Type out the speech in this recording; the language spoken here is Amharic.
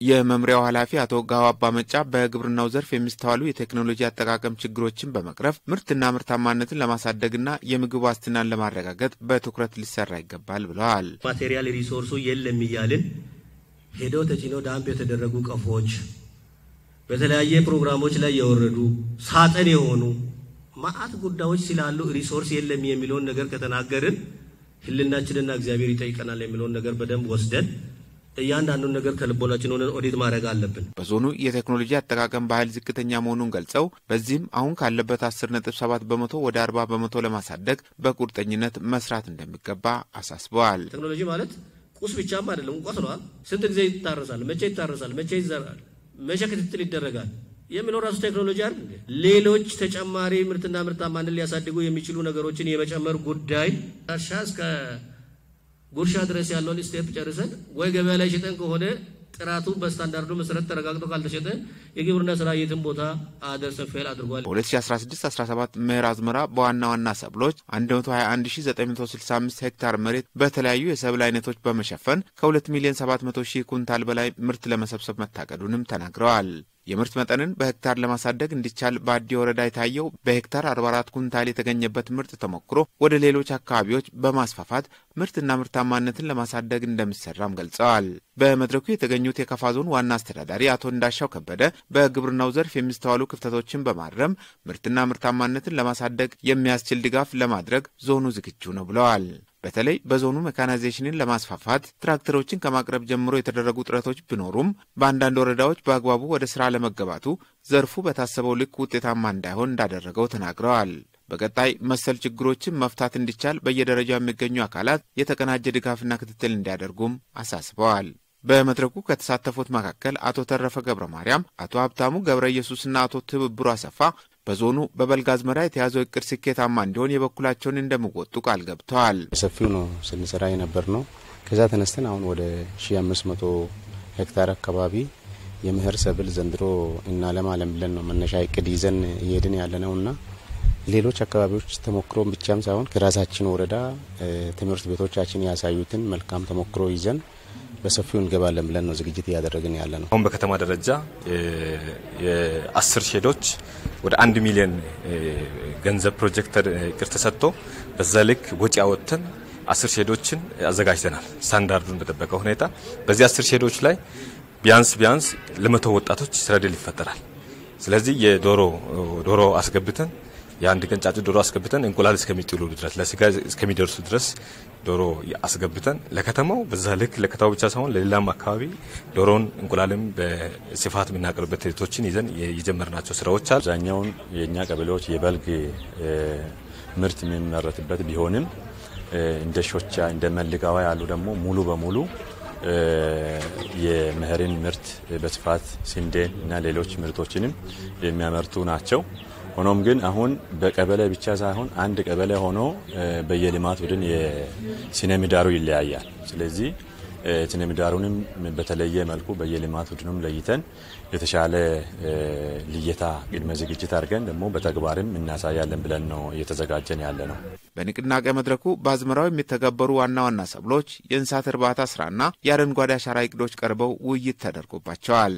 የመምሪያው ኃላፊ አቶ ጋዋ አባመጫ በግብርናው ዘርፍ የሚስተዋሉ የቴክኖሎጂ አጠቃቀም ችግሮችን በመቅረፍ ምርትና ምርታማነትን ለማሳደግና የምግብ ዋስትናን ለማረጋገጥ በትኩረት ሊሰራ ይገባል ብለዋል። material resource ኡ የለም እያልን ሄዶ ተጭኖ dump የተደረጉ ቀፎዎች፣ በተለያየ ፕሮግራሞች ላይ የወረዱ ሳጥን የሆኑ ማአት ጉዳዮች ስላሉ resource የለም የሚለውን ነገር ከተናገርን ሕልናችንና እግዚአብሔር ይጠይቀናል የሚለውን ነገር በደንብ ወስደን እያንዳንዱን ነገር ከልቦናችን ሆነን ኦዲት ማድረግ አለብን። በዞኑ የቴክኖሎጂ አጠቃቀም ባህል ዝቅተኛ መሆኑን ገልጸው በዚህም አሁን ካለበት አስር ነጥብ ሰባት በመቶ ወደ አርባ በመቶ ለማሳደግ በቁርጠኝነት መስራት እንደሚገባ አሳስበዋል። ቴክኖሎጂ ማለት ቁስ ብቻም አይደለም፣ እውቀት ነዋል። ስንት ጊዜ ይታረሳል? መቼ ይታረሳል? መቼ ይዘራል? መቼ ክትትል ይደረጋል? የሚለው ራሱ ቴክኖሎጂ አይደል? ሌሎች ተጨማሪ ምርትና ምርታማነትን ሊያሳድጉ የሚችሉ ነገሮችን የመጨመር ጉዳይ እርሻ እስከ ጉርሻ ድረስ ያለውን step ጨርሰን ወይ ገበያ ላይ ሽጠን ከሆነ ጥራቱ በስታንዳርዱ መሰረት ተረጋግጦ ካልተሸጠ የግብርና ስራ የትም ቦታ አደርሰን fail አድርጓል። በ2016/17 መኸር አዝመራ በዋና ዋና ሰብሎች 121965 ሄክታር መሬት በተለያዩ የሰብል አይነቶች በመሸፈን ከ2 ሚሊዮን 700 ሺህ ኩንታል በላይ ምርት ለመሰብሰብ መታቀዱንም ተናግረዋል። የምርት መጠንን በሄክታር ለማሳደግ እንዲቻል በአዲ ወረዳ የታየው በሄክታር 44 ኩንታል የተገኘበት ምርት ተሞክሮ ወደ ሌሎች አካባቢዎች በማስፋፋት ምርትና ምርታማነትን ለማሳደግ እንደሚሰራም ገልጸዋል። በመድረኩ የተገኙት የከፋ ዞን ዋና አስተዳዳሪ አቶ እንዳሻው ከበደ በግብርናው ዘርፍ የሚስተዋሉ ክፍተቶችን በማረም ምርትና ምርታማነትን ለማሳደግ የሚያስችል ድጋፍ ለማድረግ ዞኑ ዝግጁ ነው ብለዋል። በተለይ በዞኑ ሜካናይዜሽንን ለማስፋፋት ትራክተሮችን ከማቅረብ ጀምሮ የተደረጉ ጥረቶች ቢኖሩም በአንዳንድ ወረዳዎች በአግባቡ ወደ ስራ ለመገባቱ ዘርፉ በታሰበው ልክ ውጤታማ እንዳይሆን እንዳደረገው ተናግረዋል። በቀጣይ መሰል ችግሮችን መፍታት እንዲቻል በየደረጃው የሚገኙ አካላት የተቀናጀ ድጋፍና ክትትል እንዲያደርጉም አሳስበዋል። በመድረኩ ከተሳተፉት መካከል አቶ ተረፈ ገብረ ማርያም፣ አቶ ሀብታሙ ገብረ ኢየሱስና አቶ ትብብሩ አሰፋ በዞኑ በበልግ አዝመራ የተያዘው እቅድ ስኬታማ እንዲሆን የበኩላቸውን እንደሚወጡ ቃል ገብተዋል። ሰፊው ነው ስንሰራ የነበር ነው። ከዛ ተነስተን አሁን ወደ ሺ አምስት መቶ ሄክታር አካባቢ የምህር ሰብል ዘንድሮ እናለማለን ብለን ነው መነሻ እቅድ ይዘን እየሄድን ያለ ነው እና ሌሎች አካባቢዎች ተሞክሮ ብቻም ሳይሆን ከራሳችን ወረዳ ትምህርት ቤቶቻችን ያሳዩትን መልካም ተሞክሮ ይዘን በሰፊው እንገባለን ብለን ነው ዝግጅት እያደረግን ያለ ነው። አሁን በከተማ ደረጃ የአስር ሼዶች ወደ አንድ ሚሊዮን ገንዘብ ፕሮጀክተር እቅድ ተሰጥቶ በዛ ልክ ወጪ አወጥተን አስር ሼዶችን አዘጋጅተናል። ስታንዳርዱን በጠበቀ ሁኔታ በዚህ አስር ሼዶች ላይ ቢያንስ ቢያንስ ለመቶ ወጣቶች ስራ ዕድል ይፈጠራል። ስለዚህ የዶሮ ዶሮ አስገብተን የአንድ ቀን ጫጩት ዶሮ አስገብተን እንቁላል እስከሚጥሉ ድረስ ለስጋ እስከሚደርሱ ድረስ ዶሮ አስገብተን ለከተማው በዛ ልክ ለከተማው ብቻ ሳይሆን ለሌላም አካባቢ ዶሮን እንቁላልም በስፋት የምናቀርብበት ሂደቶችን ይዘን የጀመርናቸው ስራዎች አሉ። አብዛኛውን የእኛ ቀበሌዎች የበልግ ምርት የሚመረትበት ቢሆንም እንደ ሾቻ እንደ መልጋዋ ያሉ ደግሞ ሙሉ በሙሉ የመኸርን ምርት በስፋት ስንዴን እና ሌሎች ምርቶችንም የሚያመርቱ ናቸው። ሆኖም ግን አሁን በቀበሌ ብቻ ሳይሆን አንድ ቀበሌ ሆኖ በየልማት ቡድን የስነ ምህዳሩ ይለያያል። ስለዚህ ስነ ምህዳሩንም በተለየ መልኩ በየልማት ቡድኑም ለይተን የተሻለ ልየታ ቅድመ ዝግጅት አድርገን ደግሞ በተግባርም እናሳያለን ብለን ነው እየተዘጋጀን ያለ ነው። በንቅናቄ መድረኩ በአዝመራው የሚተገበሩ ዋና ዋና ሰብሎች፣ የእንስሳት እርባታ ስራና የአረንጓዴ አሻራ እቅዶች ቀርበው ውይይት ተደርጎባቸዋል።